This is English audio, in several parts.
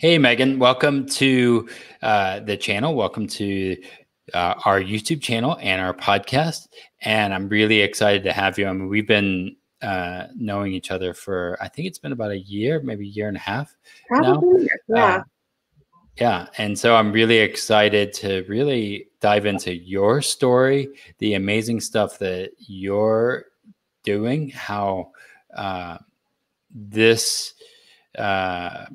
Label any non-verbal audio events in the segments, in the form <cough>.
Hey, Meghann. Welcome to uh, the channel. Welcome to uh, our YouTube channel and our podcast. And I'm really excited to have you. I mean, we've been uh, knowing each other for, I think it's been about a year, maybe a year and a half. Probably, now. yeah. Uh, yeah. And so I'm really excited to really dive into your story, the amazing stuff that you're doing, how uh, this, uh,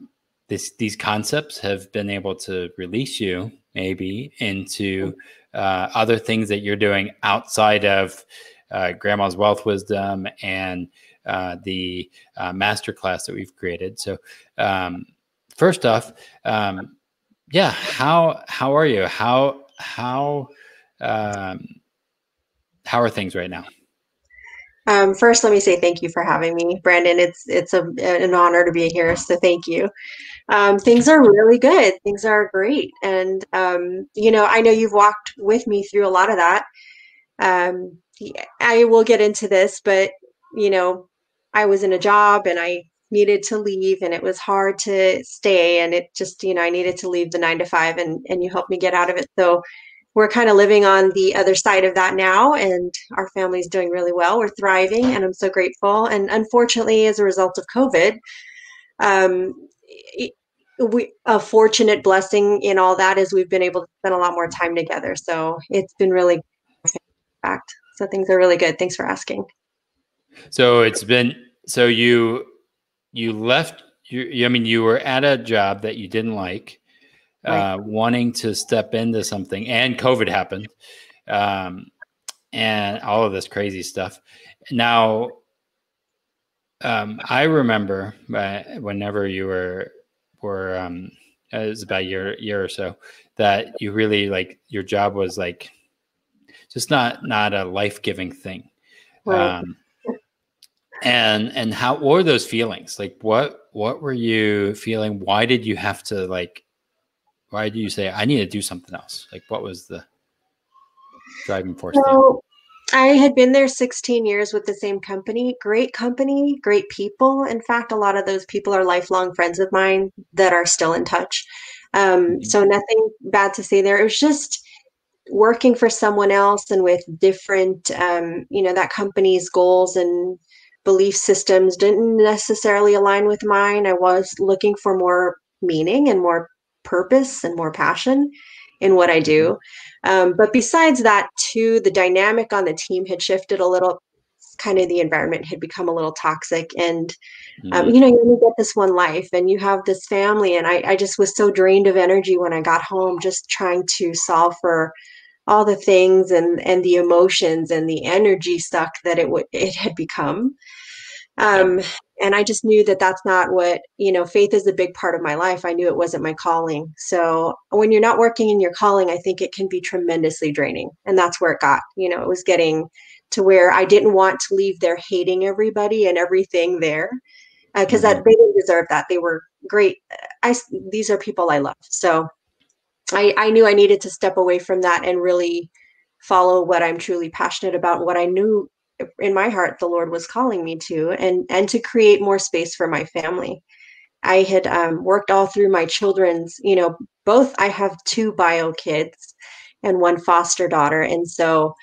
this, these concepts have been able to release you maybe into uh, other things that you're doing outside of uh, grandma's wealth wisdom and uh, the uh, masterclass that we've created. So, um, first off, um, yeah, how how are you? How how um, how are things right now? Um, first, let me say thank you for having me, Brandon. It's it's a, an honor to be here. So thank you. Um, things are really good. Things are great, and um, you know I know you've walked with me through a lot of that. Um, I will get into this, but you know I was in a job and I needed to leave, and it was hard to stay, and it just you know I needed to leave the nine to five, and and you helped me get out of it. So we're kind of living on the other side of that now and our family's doing really well we're thriving and i'm so grateful and unfortunately as a result of covid um, we a fortunate blessing in all that is we've been able to spend a lot more time together so it's been really fact so things are really good thanks for asking so it's been so you you left you i mean you were at a job that you didn't like right. uh, wanting to step into something, and COVID happened, um, and all of this crazy stuff. Now, um, I remember uh, whenever you were were um, it was about a year year or so that you really like your job was like just not not a life giving thing. Right. Um, and and how what were those feelings like what what were you feeling why did you have to like why do you say I need to do something else? Like, what was the driving force? So, I had been there 16 years with the same company. Great company, great people. In fact, a lot of those people are lifelong friends of mine that are still in touch. Um, mm-hmm. So nothing bad to say there. It was just working for someone else and with different, um, you know, that company's goals and belief systems didn't necessarily align with mine. I was looking for more meaning and more purpose and more passion in what I do. Mm-hmm. Um, but besides that, too, the dynamic on the team had shifted a little. Kind of the environment had become a little toxic, and um, mm-hmm. you know, you only get this one life, and you have this family. And I, I just was so drained of energy when I got home, just trying to solve for all the things and and the emotions and the energy suck that it would it had become. Um, and I just knew that that's not what, you know, faith is a big part of my life. I knew it wasn't my calling. So when you're not working in your calling, I think it can be tremendously draining. And that's where it got, you know, it was getting to where I didn't want to leave there hating everybody and everything there because uh, mm-hmm. that they didn't deserve that. They were great. I, these are people I love. So I, I knew I needed to step away from that and really follow what I'm truly passionate about, what I knew in my heart the lord was calling me to and and to create more space for my family. I had um, worked all through my children's you know both i have two bio kids and one foster daughter. And so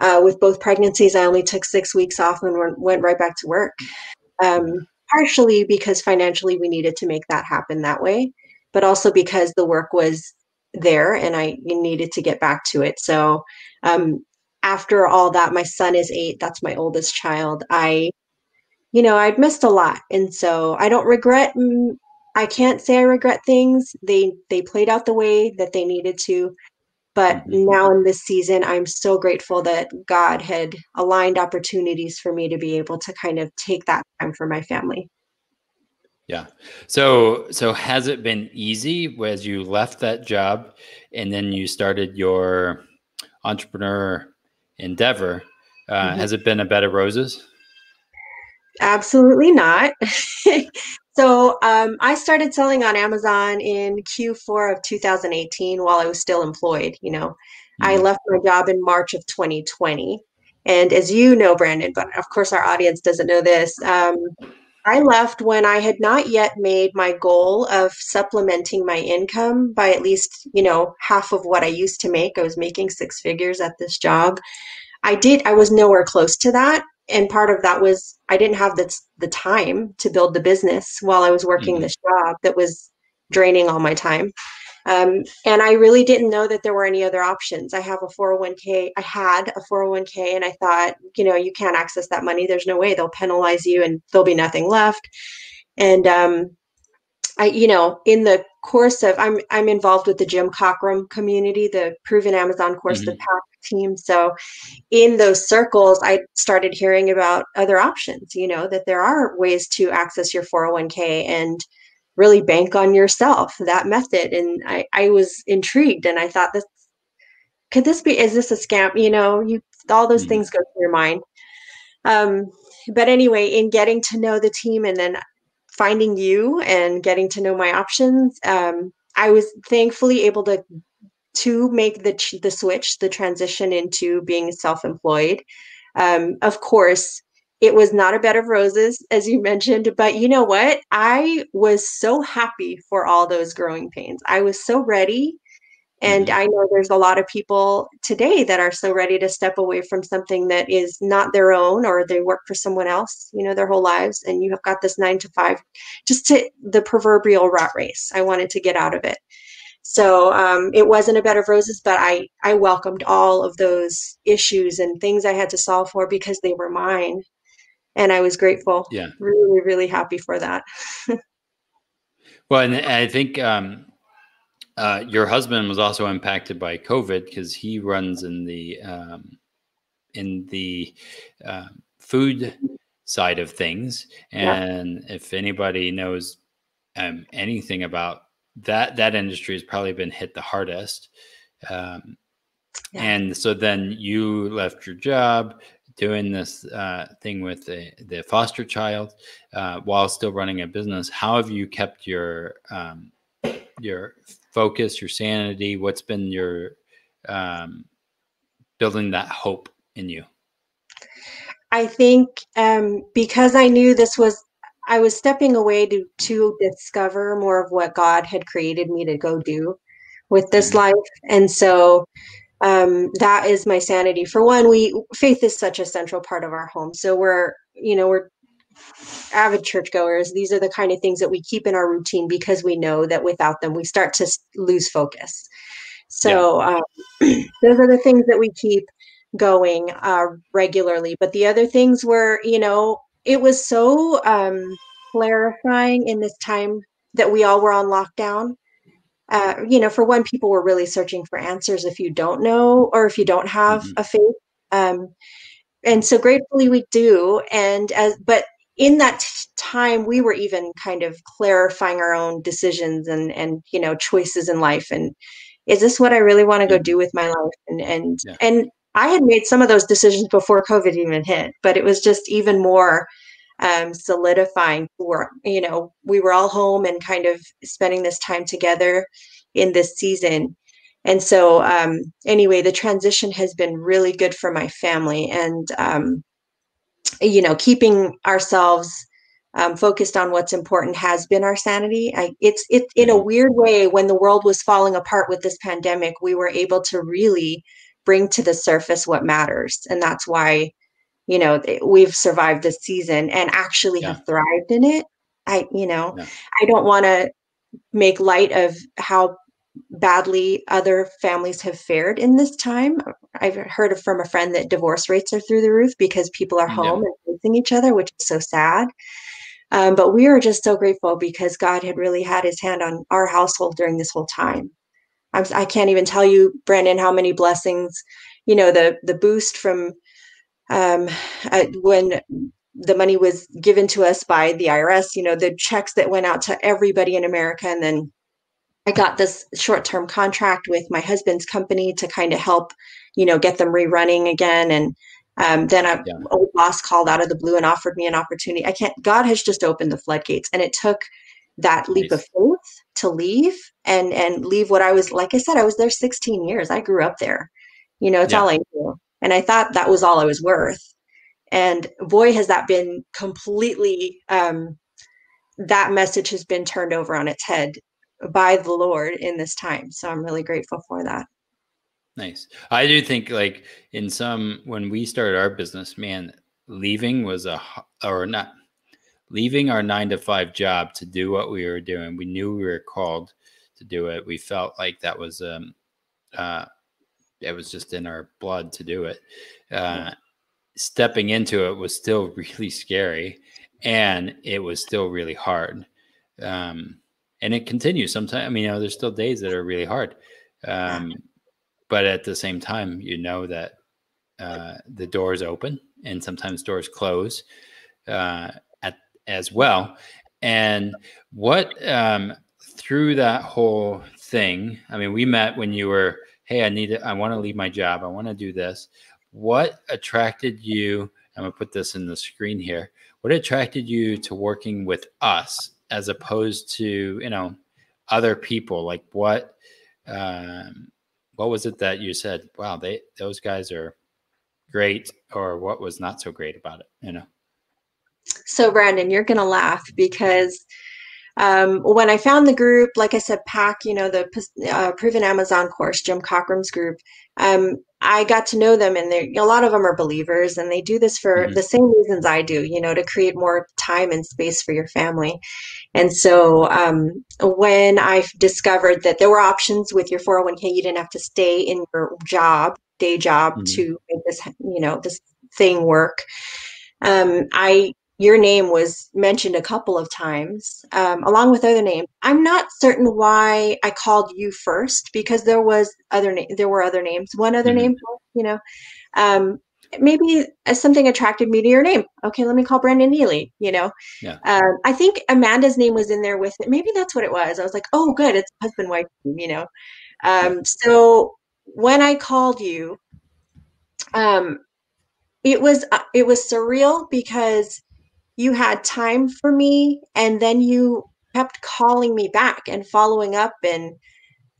uh, with both pregnancies i only took six weeks off and went right back to work um, partially because financially we needed to make that happen that way but also because the work was there and i needed to get back to it. So um, after all that, my son is eight. That's my oldest child. I, you know, I'd missed a lot. And so I don't regret, mm, I can't say I regret things. They, they played out the way that they needed to. But mm-hmm. now in this season, I'm so grateful that God had aligned opportunities for me to be able to kind of take that time for my family. Yeah. So so has it been easy as you left that job and then you started your entrepreneur endeavor. Uh, mm-hmm. Has it been a bed of roses? Absolutely not. <laughs> so um, I started selling on Amazon in Q4 of 2018 while I was still employed. You know, mm-hmm. I left my job in March of 2020. And as you know, Brandon, but of course our audience doesn't know this, um, I left when I had not yet made my goal of supplementing my income by at least, you know, half of what I used to make. I was making six figures at this job. I did, I was nowhere close to that. And part of that was I didn't have the, the time to build the business while I was working mm-hmm. this job that was draining all my time. Um, and I really didn't know that there were any other options. I have a 401k. I had a 401k, and I thought, you know, you can't access that money. There's no way they'll penalize you, and there'll be nothing left. And um, I, you know, in the course of, I'm I'm involved with the Jim Cockrum community, the Proven Amazon course, mm-hmm. the PAC team. So, in those circles, I started hearing about other options. You know, that there are ways to access your 401k and really bank on yourself that method and i i was intrigued and i thought this could this be is this a scam? You know you all those mm-hmm. things go through your mind. Um but anyway in getting to know the team and then finding you and getting to know my options um i was thankfully able to to make the the switch the transition into being self-employed. Um of course it was not a bed of roses, as you mentioned, but you know what? I was so happy for all those growing pains. I was so ready. And mm-hmm. I know there's a lot of people today that are so ready to step away from something that is not their own or they work for someone else, you know, their whole lives. And you have got this nine to five, just to the proverbial rat race. I wanted to get out of it. So um, it wasn't a bed of roses, but I, I welcomed all of those issues and things I had to solve for because they were mine and I was grateful. Yeah, really, really happy for that. <laughs> well, and I think um, uh, your husband was also impacted by COVID because he runs in the um, in the uh, food side of things, and yeah. if anybody knows um, anything about that, that industry has probably been hit the hardest. Um, yeah. And so then you left your job, doing this uh, thing with the, the foster child uh, while still running a business how have you kept your um, your focus your sanity? What's been your um, building that hope in you? I think um, because i knew this was i was stepping away to to discover more of what god had created me to go do with this mm-hmm. life. And so um, that is my sanity. For one, we faith is such a central part of our home. So we're, you know, we're avid churchgoers. These are the kind of things that we keep in our routine because we know that without them, we start to lose focus. So yeah. um, <clears throat> those are the things that we keep going uh, regularly. But the other things were, you know, it was so um, clarifying in this time that we all were on lockdown uh, you know, for one, people were really searching for answers if you don't know or if you don't have mm-hmm. a faith. Um, and so gratefully we do. And as, but in that time, we were even kind of clarifying our own decisions and, and, you know, choices in life. And is this what I really want to go do with my life? And, and, yeah. and I had made some of those decisions before COVID even hit, but it was just even more um, solidifying for you know we were all home and kind of spending this time together in this season. And so um, anyway the transition has been really good for my family and um, you know keeping ourselves um, focused on what's important has been our sanity. I, it's it in a mm-hmm. weird way when the world was falling apart with this pandemic we were able to really bring to the surface what matters. And that's why you know we've survived this season and actually yeah. have thrived in it i you know yeah. i don't want to make light of how badly other families have fared in this time i've heard from a friend that divorce rates are through the roof because people are home yeah. and facing each other which is so sad um, but we are just so grateful because god had really had his hand on our household during this whole time I'm, i can not even tell you brandon how many blessings you know the the boost from um, when the money was given to us by the IRS, you know, the checks that went out to everybody in America. And then I got this short term contract with my husband's company to kind of help, you know, get them rerunning again. And um, then a yeah. old boss called out of the blue and offered me an opportunity. I can't, God has just opened the floodgates. And it took that leap nice. of faith to leave and and leave what I was like I said I was there 16 years I grew up there you know it's yeah. all I knew and I thought that was all I was worth. And boy, has that been completely, um, that message has been turned over on its head by the Lord in this time. So I'm really grateful for that. Nice. I do think like in some when we started our business, man, leaving was a or not leaving our 9 to 5 job to do what we were doing. We knew we were called to do it. We felt like that was um uh it was just in our blood to do it. Uh stepping into it was still <laughs> really scary and it was still really hard. Um and it continues sometimes. I mean, you know, there's still days that are really hard. Um, but at the same time, you know that uh, the doors open and sometimes doors close uh, at, as well. And what um, through that whole thing, I mean, we met when you were, hey, I need it, I want to leave my job, I want to do this. What attracted you? I'm gonna put this in the screen here. What attracted you to working with us as opposed to you know other people? Like what? Um, what was it that you said? Wow, they those guys are great, or what was not so great about it? You know. So Brandon, you're gonna laugh because um, when I found the group, like I said, PAC, you know, the uh, Proven Amazon course, Jim Cockrum's group, um, I got to know them, and a lot of them are believers, and they do this for mm-hmm. the same reasons I do, you know, to create more time and space for your family. And so um, when I discovered that there were options with your 401k, you didn't have to stay in your job, day job, mm-hmm. to make this, you know, this thing work. Um, I your name was mentioned a couple of times, um, along with other names. I'm not certain why I called you first because there was other na- there were other names. One other mm-hmm. name, you know. Um, maybe something attracted me to your name. Okay, let me call Brandon Neely. You know, yeah. Um, I think Amanda's name was in there with it. Maybe that's what it was. I was like, oh, good, it's husband wife. You know, um, so when I called you, um, it was uh, it was surreal because you had time for me, and then you kept calling me back and following up and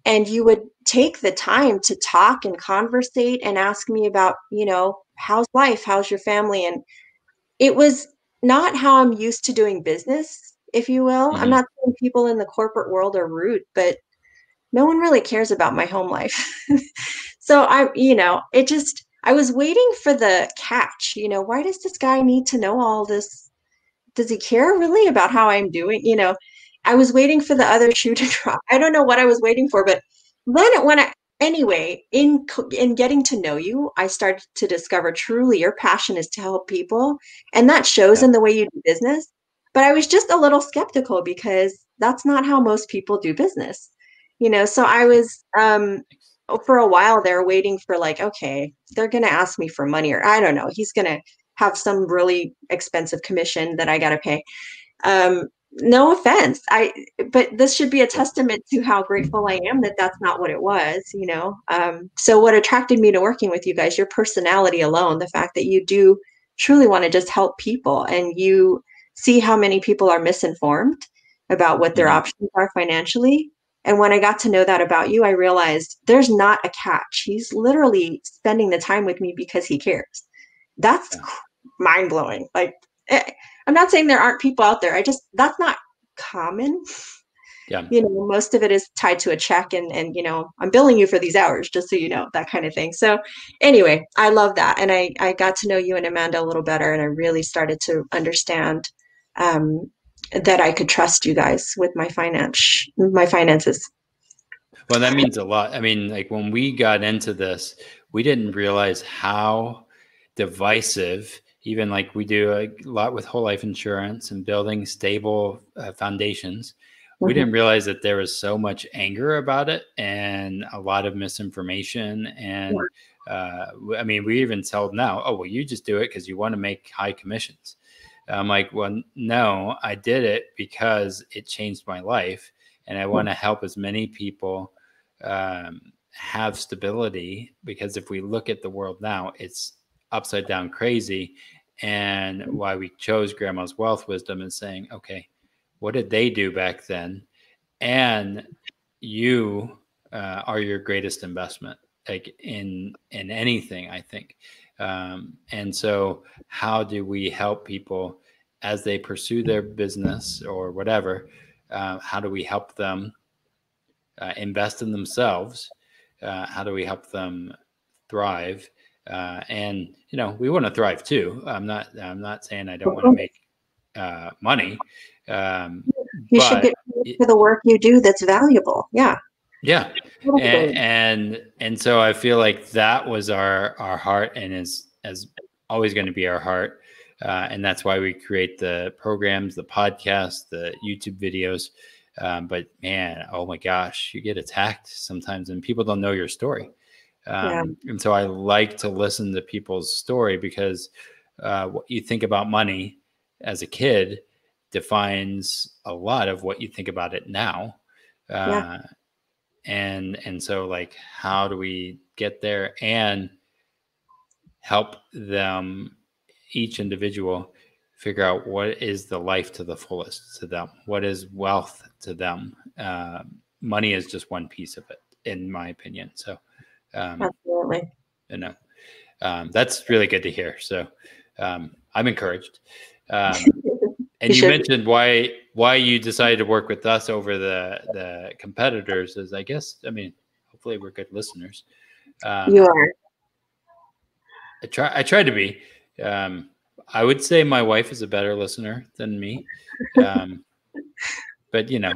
and you would take the time to talk and conversate and ask me about you know how's life how's your family? And it was not how i'm used to doing business if you will. Mm-hmm. i'm not saying people in the corporate world are rude but no one really cares about my home life. <laughs> So i you know it just i was waiting for the catch you know why does this guy need to know all this does he care really about how i'm doing? You know i was waiting for the other <laughs> shoe to drop. I don't know what i was waiting for but then when i anyway in in getting to know you i started to discover truly your passion is to help people and that shows yeah. in the way you do business. But i was just a little skeptical because that's not how most people do business. You know so i was um for a while there waiting for like okay they're going to ask me for money or i don't know he's going to have some really expensive commission that i got to pay. Um no offense i but this should be a testament to how grateful i am that that's not what it was you know? Um, so what attracted me to working with you guys your personality alone the fact that you do truly want to just help people and you see how many people are misinformed about what their mm-hmm. options are financially. And when i got to know that about you i realized there's not a catch. He's literally spending the time with me because he cares. That's yeah. Mind-blowing like eh, I'm not saying there aren't people out there. I just that's not common. Yeah. You know, most of it is tied to a check and and you know, I'm billing you for these hours just so you know, that kind of thing. So anyway, I love that. And I I got to know you and Amanda a little better and I really started to understand um that I could trust you guys with my finance my finances. Well, that means a lot. I mean, like when we got into this, we didn't realize how divisive even like we do a lot with whole life insurance and building stable uh, foundations. Mm-hmm. we didn't realize that there was so much anger about it and a lot of misinformation and uh, i mean we even tell now oh well you just do it because you want to make high commissions. I'm like well no i did it because it changed my life and i want to help as many people um, have stability because if we look at the world now it's upside down crazy and why we chose grandma's wealth wisdom and saying okay what did they do back then and you uh, are your greatest investment like in in anything i think Um, and so, how do we help people as they pursue their business or whatever? Uh, how do we help them uh, invest in themselves? Uh, how do we help them thrive? Uh, and you know, we want to thrive too. I'm not. I'm not saying I don't want to make uh, money. Um, you should get to the work you do that's valuable. Yeah. Yeah. And, and, and so I feel like that was our our heart and is as always going to be our heart. Uh, and that's why we create the programs, the podcasts, the YouTube videos. Um, but man, oh my gosh, you get attacked sometimes, and people don't know your story. Um, yeah. And so I like to listen to people's story because uh, what you think about money as a kid defines a lot of what you think about it now. Uh, yeah. And and so like, how do we get there and help them, each individual, figure out what is the life to the fullest to them, what is wealth to them. Uh, money is just one piece of it, in my opinion. So, um, absolutely, you know, um, that's really good to hear. So, um, I'm encouraged. Um, <laughs> and you, you mentioned why why you decided to work with us over the the competitors is I guess I mean hopefully we're good listeners. Um, you are. I try. I try to be. Um, I would say my wife is a better listener than me, um, but you know,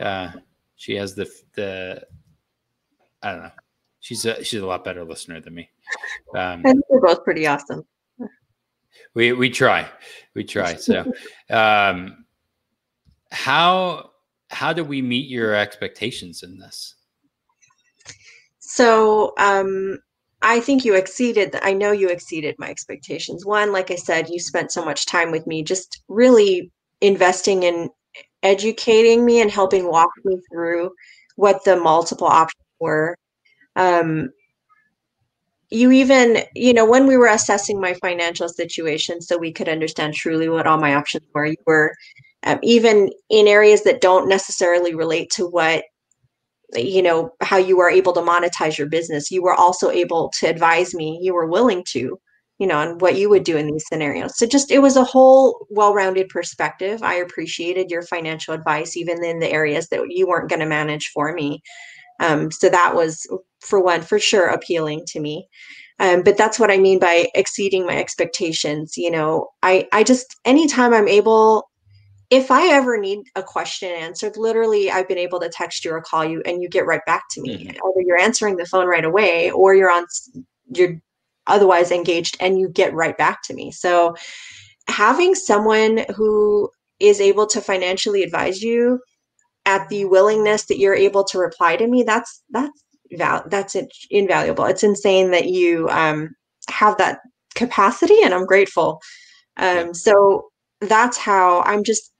uh, she has the the. I don't know. She's a she's a lot better listener than me. Um, and we're both pretty awesome. We we try, we try. So, um, how how do we meet your expectations in this? So, um, I think you exceeded, I know you exceeded my expectations. One, like I said, you spent so much time with me, just really investing in educating me and helping walk me through what the multiple options were. Um, you even, you know, when we were assessing my financial situation so we could understand truly what all my options were, you were um, even in areas that don't necessarily relate to what you know how you were able to monetize your business you were also able to advise me you were willing to you know on what you would do in these scenarios. So just it was a whole well-rounded perspective. I appreciated your financial advice even in the areas that you weren't going to manage for me um, so that was for one for sure appealing to me um, but that's what i mean by exceeding my expectations you know i i just anytime i'm able if I ever need a question answered, literally, I've been able to text you or call you, and you get right back to me. Mm-hmm. Either you're answering the phone right away, or you're on, you're otherwise engaged, and you get right back to me. So, having someone who is able to financially advise you at the willingness that you're able to reply to me, that's that's val- that's invaluable. It's insane that you um, have that capacity, and I'm grateful. Um, so that's how I'm just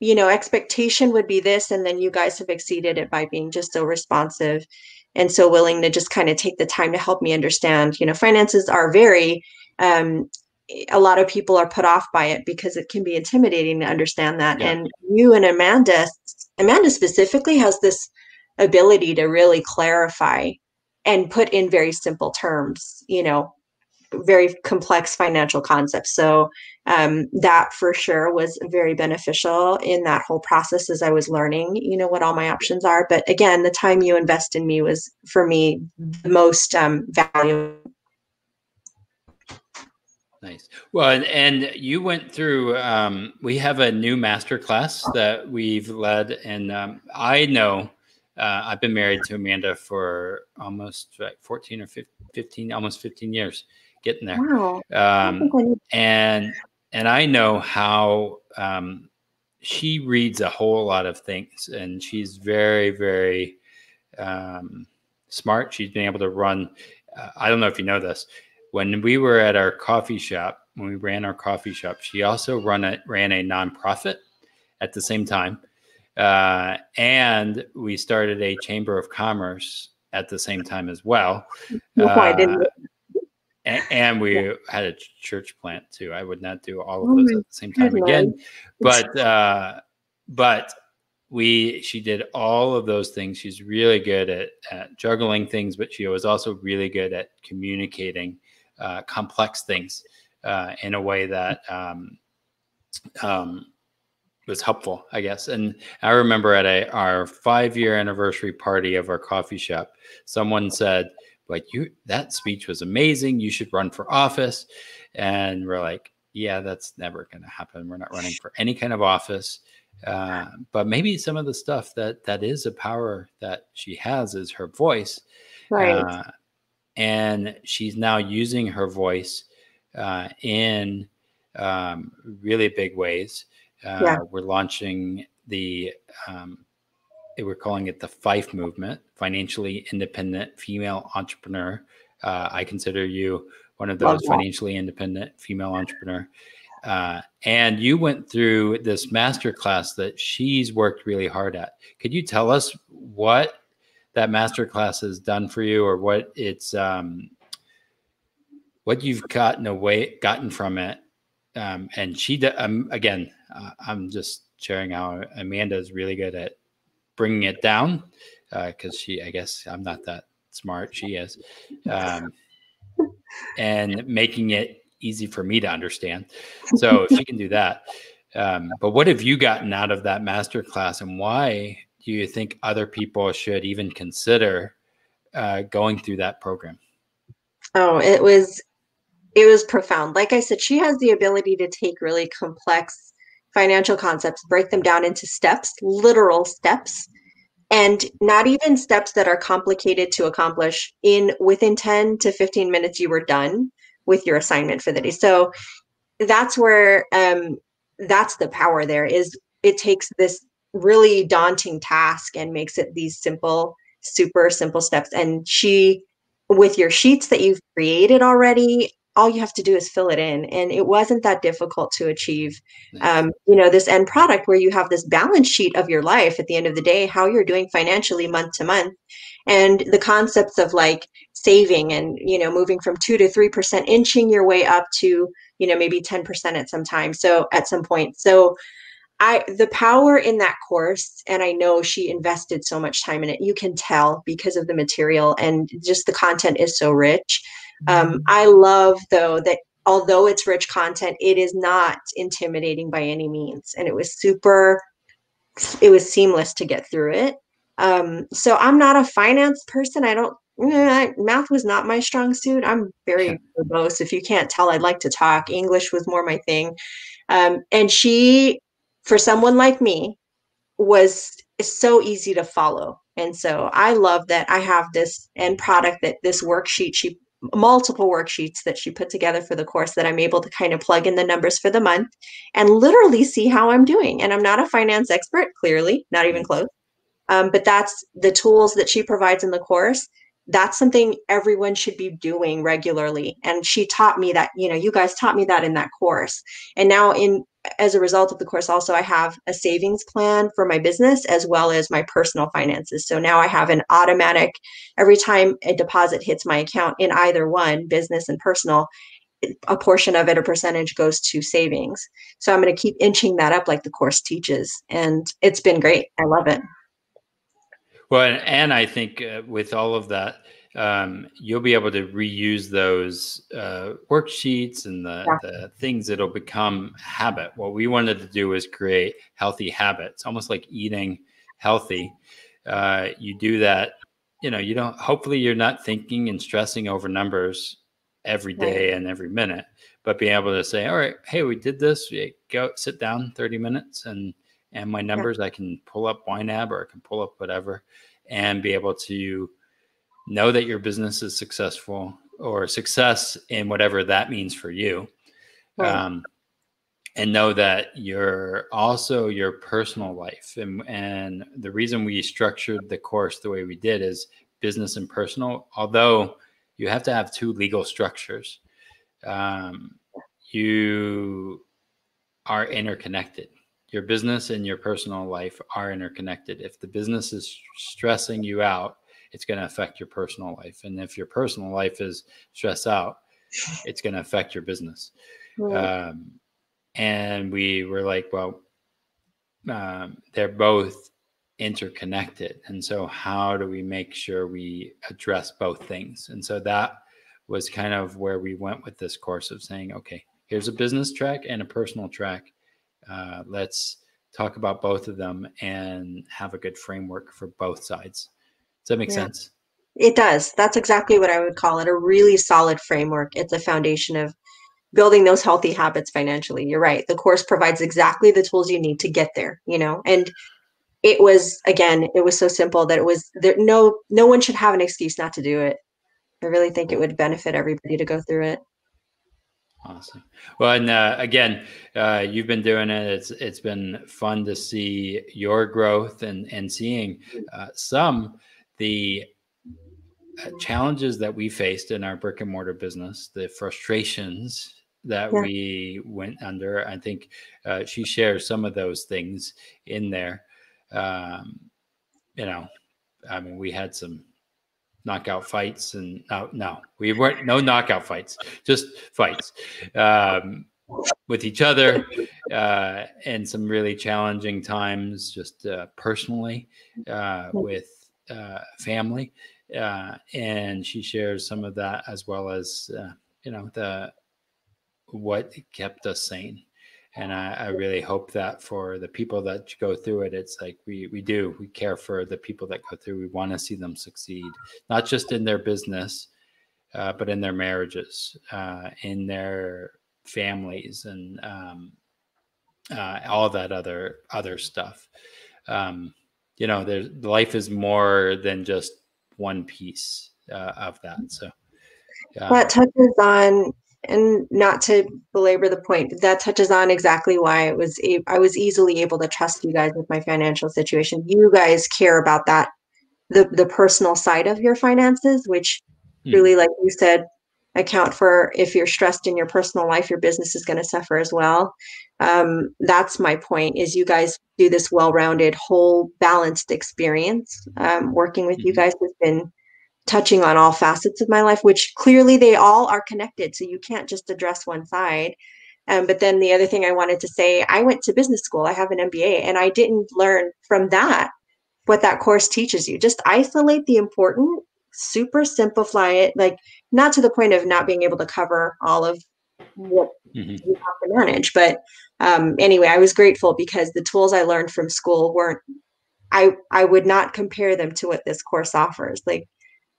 you know, expectation would be this, and then you guys have exceeded it by being just so responsive and so willing to just kind of take the time to help me understand. You know, finances are very, um, a lot of people are put off by it because it can be intimidating to understand that. Yeah. And you and Amanda, Amanda specifically has this ability to really clarify and put in very simple terms, you know, very complex financial concepts. So um, that for sure was very beneficial in that whole process as I was learning, you know, what all my options are. But again, the time you invest in me was for me the most um, valuable. Nice. Well, and, and you went through. Um, we have a new master class that we've led, and um, I know uh, I've been married to Amanda for almost like 14 or 15, almost 15 years getting there. Wow. Um, and and I know how um, she reads a whole lot of things, and she's very very um, smart. She's been able to run. Uh, I don't know if you know this. When we were at our coffee shop, when we ran our coffee shop, she also run a, ran a nonprofit at the same time, uh, and we started a chamber of commerce at the same time as well. No, uh, I didn't <laughs> and, and, we had a church plant too. I would not do all of oh those at the same time again, but uh, but we she did all of those things. She's really good at, at juggling things, but she was also really good at communicating uh, complex things uh, in a way that um, um, was helpful, I guess. And I remember at a, our five year anniversary party of our coffee shop, someone said, like you that speech was amazing. You should run for office. And we're like yeah that's never going to happen. We're not running for any kind of office. Uh, but maybe some of the stuff that that is a power that she has is her voice. Right. Uh, and she's now using her voice uh, in um, really big ways uh, yeah. we're launching the um, we're calling it the fife movement financially independent female entrepreneur uh, i consider you one of those financially independent female entrepreneur uh, and you went through this master class that she's worked really hard at. Could you tell us what that master class has done for you, or what it's um, what you've gotten away gotten from it? Um, and she, um, again, uh, I'm just sharing how Amanda is really good at bringing it down because uh, she, I guess, I'm not that smart. She is, um, and making it easy for me to understand. So if she can do that, um, but what have you gotten out of that master class, and why do you think other people should even consider uh, going through that program? Oh, it was it was profound. Like I said, she has the ability to take really complex financial concepts, break them down into steps, literal steps, and not even steps that are complicated to accomplish in within 10 to 15 minutes you were done with your assignment for the day. So that's where um, that's the power there is it takes this really daunting task and makes it these simple, super simple steps. And she, with your sheets that you've created already, all you have to do is fill it in. And it wasn't that difficult to achieve um, you know this end product where you have this balance sheet of your life at the end of the day how you're doing financially month to month. And the concepts of like saving and you know moving from 2 to 3% inching your way up to you know maybe 10% at some time so at some point. So I the power in that course and I know she invested so much time in it you can tell because of the material and just the content is so rich um, mm-hmm. I love though that although it's rich content it is not intimidating by any means and it was super it was seamless to get through it um, so I'm not a finance person I don't math was not my strong suit. I'm very verbose. If you can't tell, I'd like to talk. English was more my thing. Um, and she, for someone like me, was so easy to follow. And so I love that I have this end product that this worksheet she multiple worksheets that she put together for the course that I'm able to kind of plug in the numbers for the month and literally see how I'm doing. And I'm not a finance expert, clearly, not even close. Um, but that's the tools that she provides in the course that's something everyone should be doing regularly. And she taught me that you know you guys taught me that in that course. And now in as a result of the course also i have a savings plan for my business as well as my personal finances. So now i have an automatic every time a deposit hits my account in either one business and personal a portion of it a percentage goes to savings. So i'm going to keep inching that up like the course teaches. And it's been great. I love it well, and, and I think uh, with all of that, um, you'll be able to reuse those uh, worksheets and the, yeah. the, things that'll become habit. What we wanted to do is create healthy habits, almost like eating healthy. Uh, you do that, you know, you don't, hopefully, you're not thinking and stressing over numbers every day right. and every minute, but being able to say, all right, hey, we did this, we go sit down 30 minutes and and my numbers. Yeah. I can pull up YNAB or I can pull up whatever and be able to know that your business is successful or success in whatever that means for you. Right. Um, and know that you're also your personal life. And, and the reason we structured the course the way we did is business and personal, although you have to have two legal structures. Um, you are interconnected your business and your personal life are interconnected. If the business is stressing you out, it's going to affect your personal life. And if your personal life is stressed out, it's going to affect your business. Right. Um, and we were like, well, um, they're both interconnected. And so, how do we make sure we address both things? And so, that was kind of where we went with this course of saying, okay, here's a business track and a personal track. Uh, let's talk about both of them and have a good framework for both sides. Does that make yeah. sense? It does. That's exactly what I would call it a really solid framework. It's a foundation of building those healthy habits financially. You're right. The course provides exactly the tools you need to get there, you know. And it was again, it was so simple that it was there no no one should have an excuse not to do it. I really think it would benefit everybody to go through it. Awesome. Well, and uh, again, uh, you've been doing it. It's it's been fun to see your growth and and seeing uh, some the uh, challenges that we faced in our brick and mortar business, the frustrations that yeah. we went under. I think uh, she shares some of those things in there. Um, you know, I mean, we had some knockout fights and no, no, we weren't no knockout fights, just fights um, with each other uh, and some really challenging times, just uh, personally uh, with uh, family. Uh, and she shares some of that as well as uh, you know the what kept us sane and I, I, really hope that for the people that go through it it's like we we do we care for the people that go through. We want to see them succeed not just in their business uh, but in their marriages uh, in their families and um, uh, all that other other stuff. Um, you know there's life is more than just one piece uh, of that. So that touches on and not to belabor the point, that touches on exactly why it was I was easily able to trust you guys with my financial situation. You guys care about that the the personal side of your finances, which mm. really, like you said, account for if you're stressed in your personal life, your business is going to suffer as well. Um, that's my point. Is you guys do this well-rounded, whole, balanced experience. Um, working with mm-hmm. you guys has been touching on all facets of my life, which clearly they all are connected. So you can't just address one side. Um, but then the other thing I wanted to say, I went to business school. I have an MBA, and I didn't learn from that what that course teaches you. Just isolate the important, super simplify it, like not to the point of not being able to cover all of what mm-hmm. you have to manage. But um, anyway, I was grateful because the tools I learned from school weren't. I I would not compare them to what this course offers. Like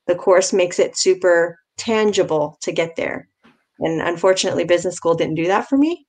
the course makes it super tangible to get there. And unfortunately, business school didn't do that for me.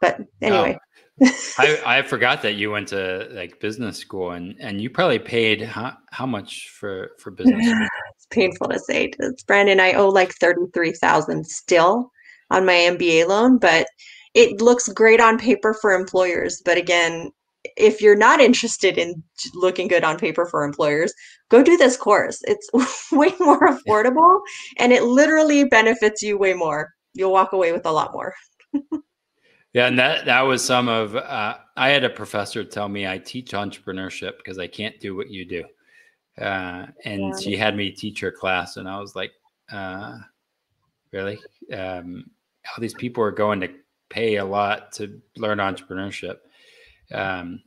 But anyway. Oh, <laughs> I, I <laughs> forgot that you went to like business school and, and you probably paid how, how much for, for business <sighs> it's painful to say. It's Brandon, I owe like 33,000 still on my MBA loan, but it looks great on paper for employers. But again, if you're not interested in looking good on paper for employers, go do this course. It's <laughs> way more affordable and it literally benefits you way more. You'll walk away with a lot more. <laughs> yeah, and that that was some of uh, I had a professor tell me I teach entrepreneurship because I can't do what you do. Uh, and yeah. she had me teach her class and I was like, uh, really? Um, all these people are going to pay a lot to learn entrepreneurship um,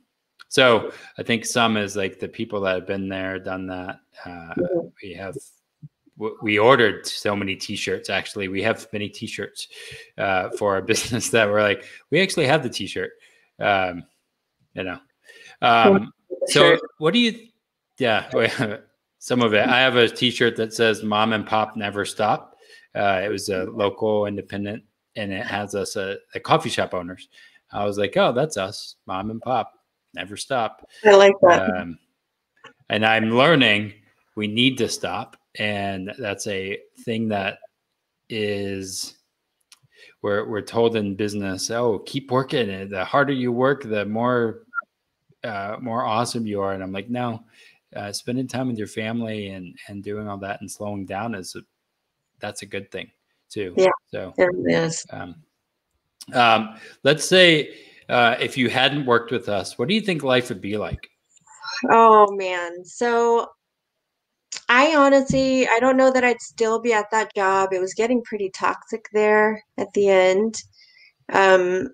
so I think some is like the people that have been there, done that. Uh, we have we ordered so many t-shirts actually. We have many t-shirts uh, for our <laughs> business that we're like we actually have the t-shirt. Um, you know. Um, so what do you yeah <laughs> some of it. I have a t-shirt that says mom and pop never stop. Uh, it was a local independent and it has us a, a coffee shop owners I was like, oh, that's us, mom and pop, never stop. I like that. Um, and I'm learning we need to stop. And that's a thing that is we're, we're told in business, oh, keep working. The harder you work, the more uh, more awesome you are. And I'm like, no, uh, spending time with your family and and doing all that and slowing down is a, that's a good thing too. Yeah. So it is. Um, um, let's say uh, if you hadn't worked with us, what do you think life would be like? Oh man, so I honestly, I don't know that I'd still be at that job. It was getting pretty toxic there at the end. Um,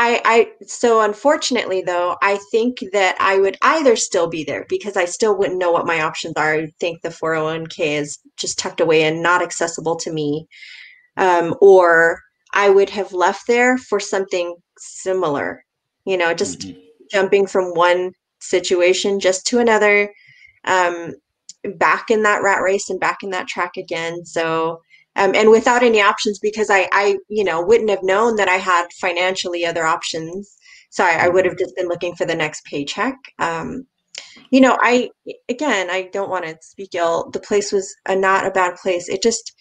I, I so unfortunately though i think that i would either still be there because i still wouldn't know what my options are i think the 401k is just tucked away and not accessible to me um, or i would have left there for something similar you know just mm-hmm. jumping from one situation just to another um, back in that rat race and back in that track again so um, and without any options because I, I, you know, wouldn't have known that I had financially other options. So I, I would have just been looking for the next paycheck. Um, you know, I again, I don't want to speak ill. The place was a, not a bad place. It just,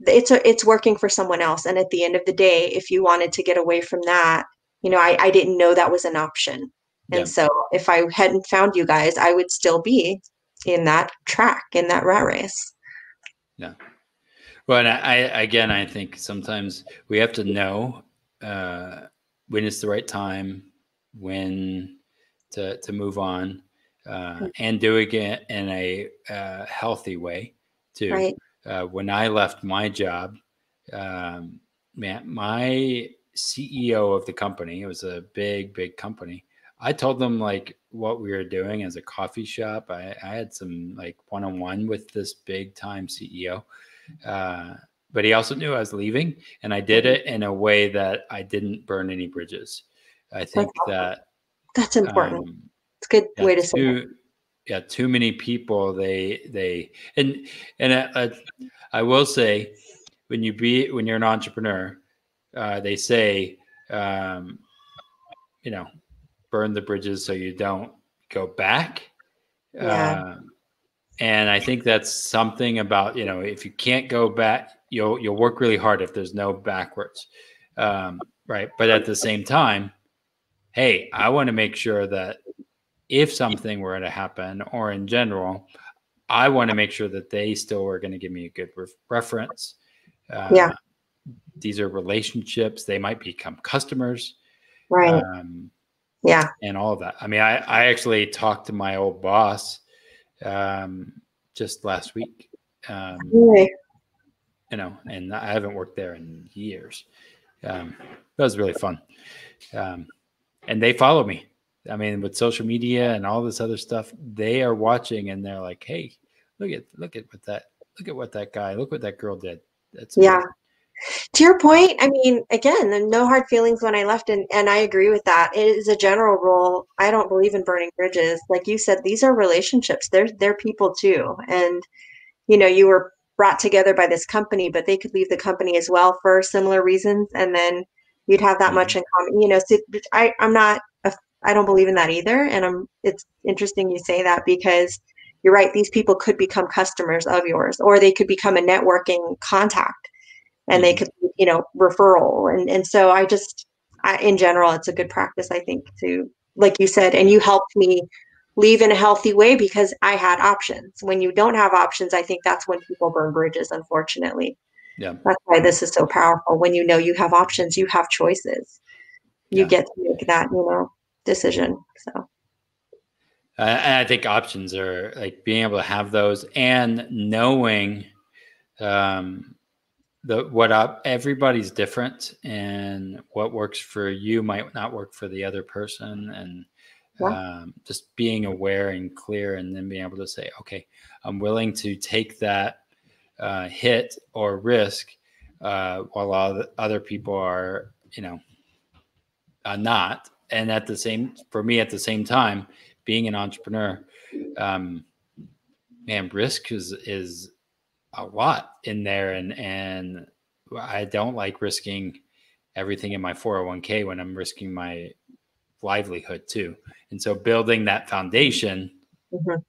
it's a, it's working for someone else. And at the end of the day, if you wanted to get away from that, you know, I, I didn't know that was an option. And yeah. so if I hadn't found you guys, I would still be in that track, in that rat race. Yeah. Well, and I, again, I think sometimes we have to know uh, when it's the right time, when to to move on, uh, hmm. and do it in a uh, healthy way too. Right. Uh, when I left my job, um, man, my CEO of the company, it was a big, big company. I told them like what we were doing as a coffee shop. I, I had some like one on one with this big time CEO uh, but he also knew I was leaving, and I did it in a way that I didn't burn any bridges. I think that's that that's important. Um, it's a good way to say it. Yeah, too many people they they and and I, uh, I, will say when you be when you're an entrepreneur, uh, they say um, you know burn the bridges so you don't go back. Yeah. Uh, and I think that's something about you know if you can't go back, you'll you'll work really hard if there's no backwards, um, right? But at the same time, hey, I want to make sure that if something were to happen, or in general, I want to make sure that they still are going to give me a good re- reference. Uh, yeah, these are relationships; they might become customers, right? Um, yeah, and all of that. I mean, I I actually talked to my old boss um, just last week. Um, really? You know, and I haven't worked there in years. Um, that was really fun. Um, and they follow me. I mean, with social media and all this other stuff, they are watching and they're like, "Hey, look at look at what that look at what that guy look what that girl did." That's amazing. yeah to your point, I mean, again, no hard feelings when I left, and, and I agree with that. It is a general rule. I don't believe in burning bridges. Like you said, these are relationships. They're they're people too, and you know, you were brought together by this company, but they could leave the company as well for similar reasons, and then you'd have that much mm-hmm. in common. You know, so I I'm not I don't believe in that either, and I'm. It's interesting you say that because you're right. These people could become customers of yours, or they could become a networking contact and they mm-hmm. could you know referral and and so i just I, in general it's a good practice i think to like you said and you helped me leave in a healthy way because i had options when you don't have options i think that's when people burn bridges unfortunately yeah that's why this is so powerful when you know you have options you have choices you yeah. get to make that you know decision so and I think options are like being able to have those and knowing um, the what up everybody's different and what works for you might not work for the other person and yeah. um, just being aware and clear and then being able to say okay i'm willing to take that uh, hit or risk uh, while other people are you know uh, not and at the same for me at the same time being an entrepreneur um, man risk is is a lot in there and and I don't like risking everything in my 401k when I'm risking my livelihood too. And so building that foundation mm-hmm.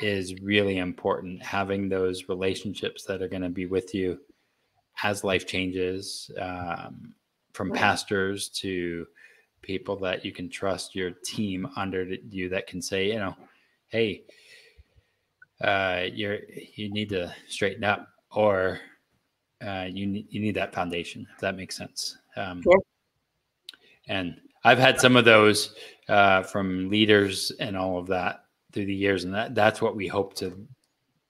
is really important. Having those relationships that are going to be with you as life changes, um, from pastors to people that you can trust, your team under you that can say, you know, hey, uh, you're you need to straighten up, or uh, you you need that foundation. If that makes sense. Um, yeah. And I've had some of those uh, from leaders and all of that through the years, and that that's what we hope to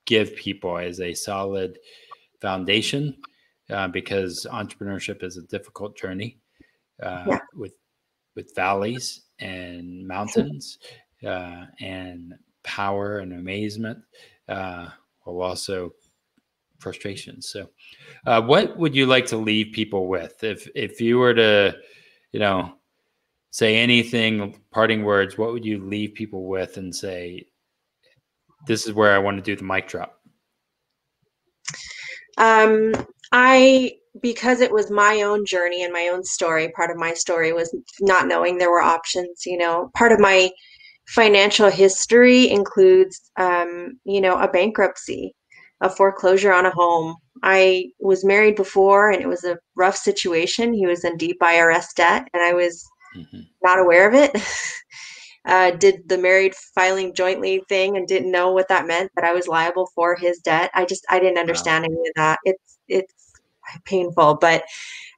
give people as a solid foundation, uh, because entrepreneurship is a difficult journey uh, yeah. with with valleys and mountains uh, and power and amazement, uh, while also frustration. So, uh, what would you like to leave people with if if you were to, you know, say anything, parting words? What would you leave people with and say? This is where I want to do the mic drop. Um, I because it was my own journey and my own story. Part of my story was not knowing there were options. You know, part of my financial history includes, um, you know, a bankruptcy, a foreclosure on a home. I was married before, and it was a rough situation. He was in deep IRS debt, and I was mm-hmm. not aware of it. <laughs> uh, did the married filing jointly thing and didn't know what that meant that I was liable for his debt. I just I didn't understand wow. any of that. It's it's painful, but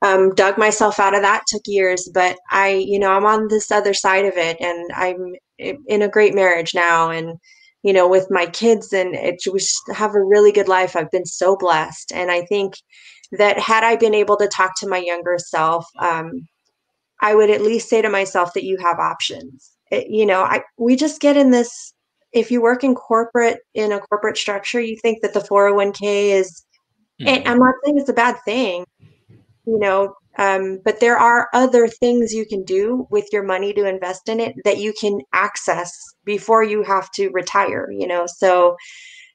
um, dug myself out of that. Took years, but I you know I'm on this other side of it, and I'm in a great marriage now, and you know with my kids, and it we have a really good life. I've been so blessed, and I think that had I been able to talk to my younger self. Um, I would at least say to myself that you have options it, you know, I we just get in this. If you work in corporate in a corporate structure, you think that the 401k is. Mm-hmm. And I'm not saying it's a bad thing, you know, um, but there are other things you can do with your money to invest in it that you can access before you have to retire. You know, so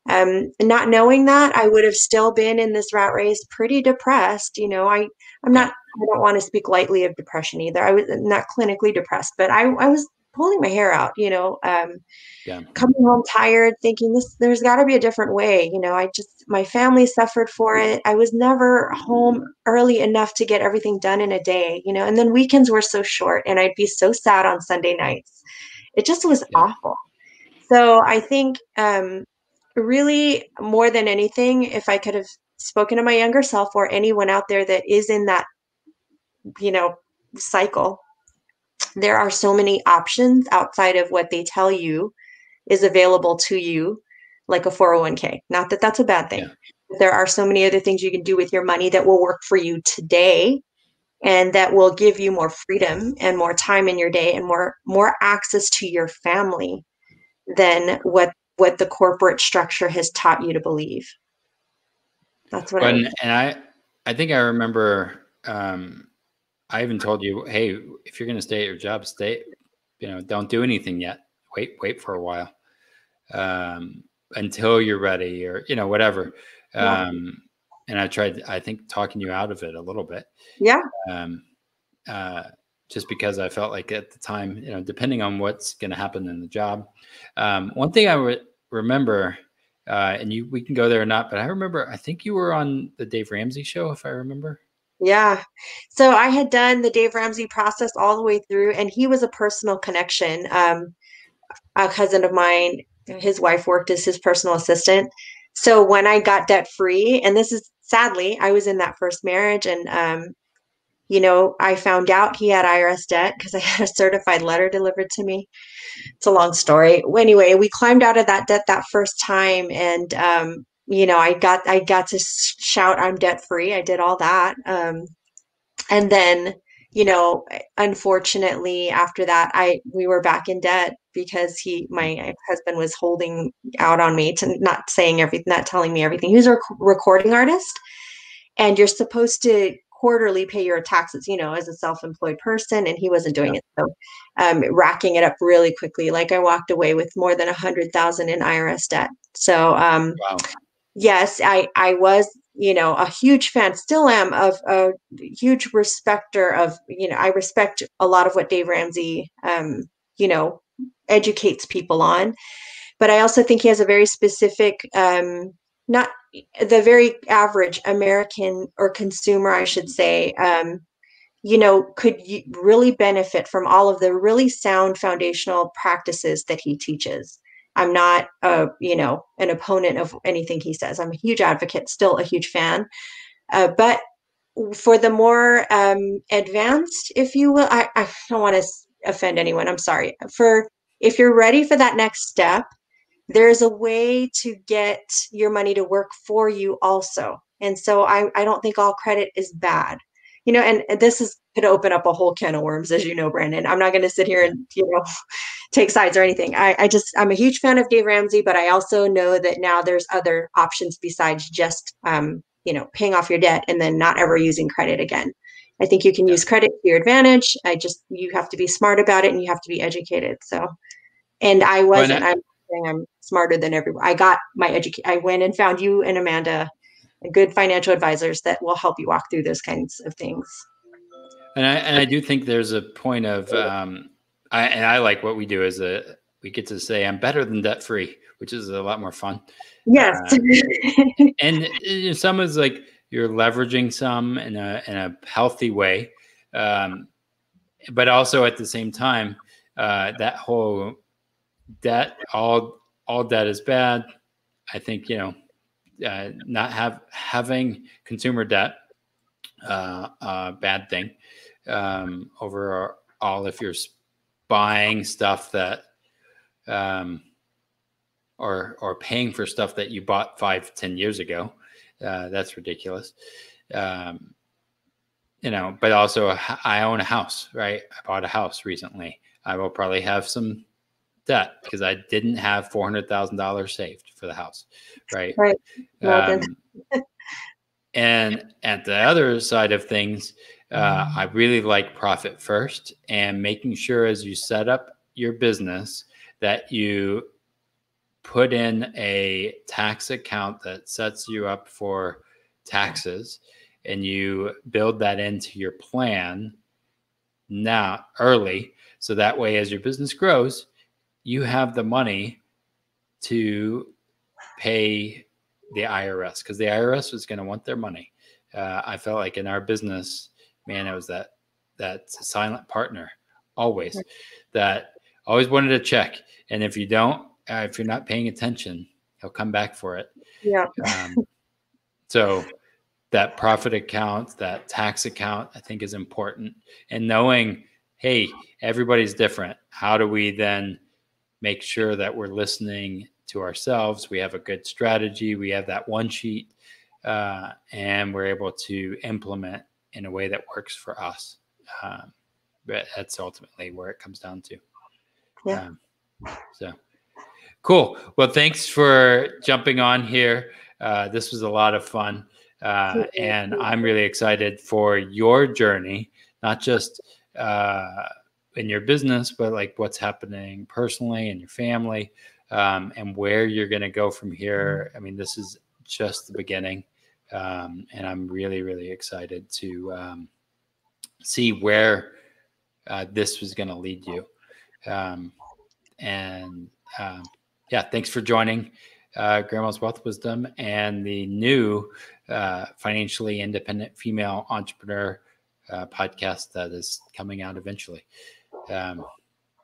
um, not knowing that, I would have still been in this rat race, pretty depressed. You know, I I'm not. I don't want to speak lightly of depression either. I was not clinically depressed, but I I was pulling my hair out, you know, um, yeah. coming home tired, thinking this, there's got to be a different way. You know, I just, my family suffered for it. I was never home early enough to get everything done in a day, you know, and then weekends were so short and I'd be so sad on Sunday nights. It just was yeah. awful. So I think, um, really more than anything, if I could have spoken to my younger self or anyone out there that is in that, you know, cycle there are so many options outside of what they tell you is available to you like a 401k not that that's a bad thing. Yeah. there are so many other things you can do with your money that will work for you today and that will give you more freedom and more time in your day and more more access to your family than what what the corporate structure has taught you to believe. That's what and, I and i i think i remember um I even told you, hey, if you're going to stay at your job, stay. You know, don't do anything yet. Wait, wait for a while um, until you're ready, or you know, whatever. Yeah. Um, and I tried, I think, talking you out of it a little bit. Yeah. Um, uh, just because I felt like at the time, you know, depending on what's going to happen in the job. Um, one thing I would remember, uh, and you, we can go there or not, but I remember, I think you were on the Dave Ramsey show, if I remember. Yeah. So I had done the Dave Ramsey process all the way through, and he was a personal connection. Um, a cousin of mine, his wife worked as his personal assistant. So when I got debt free, and this is sadly, I was in that first marriage, and um, you know, I found out he had IRS debt because I <laughs> had a certified letter delivered to me. It's a long story. Anyway, we climbed out of that debt that first time, and um, you know, I got I got to shout I'm debt free. I did all that. Um, and then, you know, unfortunately after that I we were back in debt because he my husband was holding out on me to not saying everything, not telling me everything. He was a rec- recording artist and you're supposed to quarterly pay your taxes, you know, as a self-employed person, and he wasn't doing yeah. it. So, um, racking it up really quickly. Like I walked away with more than a hundred thousand in IRS debt. So, um, wow yes, I I was you know a huge fan, still am of a huge respecter of you know I respect a lot of what Dave Ramsey um, you know educates people on, but I also think he has a very specific um, not the very average American or consumer, I should say, um, you know, could really benefit from all of the really sound foundational practices that he teaches. I'm not a you know an opponent of anything he says. I'm a huge advocate, still a huge fan. Uh, but for the more um, advanced, if you will, I, I don't want to offend anyone. I'm sorry. For if you're ready for that next step, there's a way to get your money to work for you also. And so I, I don't think all credit is bad. You know, and, and this is could open up a whole can of worms, as you know, Brandon. I'm not going to sit here and you know <laughs> take sides or anything. I, I just I'm a huge fan of Dave Ramsey, but I also know that now there's other options besides just um, you know paying off your debt and then not ever using credit again. I think you can use credit to your advantage. I just you have to be smart about it and you have to be educated. So, and I wasn't. I'm saying I'm smarter than everyone. I got my education. I went and found you and Amanda, good financial advisors that will help you walk through those kinds of things. And I and I do think there's a point of um, I and I like what we do is a we get to say I'm better than debt free, which is a lot more fun. Yes. Uh, and some is like you're leveraging some in a in a healthy way, um, but also at the same time, uh, that whole debt all all debt is bad. I think you know, uh, not have having consumer debt uh, a bad thing um, overall if you're buying stuff that um, or or paying for stuff that you bought five ten years ago uh, that's ridiculous. Um, you know, but also I own a house, right? I bought a house recently. I will probably have some debt because I didn't have four hundred thousand dollars saved for the house, right? Right. Well, um, and at the other side of things, uh, I really like profit first and making sure as you set up your business that you put in a tax account that sets you up for taxes and you build that into your plan now early so that way as your business grows you have the money to pay the IRS because the IRS was going to want their money. Uh, I felt like in our business, man, it was that that silent partner always that always wanted to check, and if you don't, uh, if you're not paying attention, he'll come back for it. Yeah. Um, so that profit account, that tax account, I think is important, and knowing, hey, everybody's different. How do we then make sure that we're listening to ourselves? We have a good strategy. We have that one sheet, uh, and we're able to implement in a way that works for us. Um, but that's ultimately where it comes down to. Yeah. Um, so. Cool. Well, thanks for jumping on here. Uh, this was a lot of fun. Uh, and I'm really excited for your journey, not just uh, in your business, but like what's happening personally in your family um, and where you're going to go from here. I mean, this is just the beginning. Um, and I'm really, really excited to um, see where uh, this was going to lead you. Um, and um, yeah, thanks for joining uh, Grandma's Wealth Wisdom and the new uh, financially independent female entrepreneur uh, podcast that is coming out eventually. Um,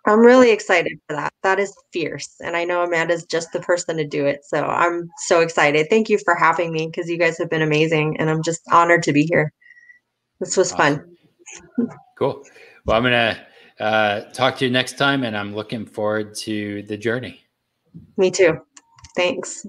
I'm really excited for that. That is fierce. And I know Amanda's just the person to do it. So I'm so excited. Thank you for having me because you guys have been amazing. And I'm just honored to be here. This was awesome. fun. cool. Well, I'm going to uh, talk to you next time. And I'm looking forward to the journey. Me too. Thanks.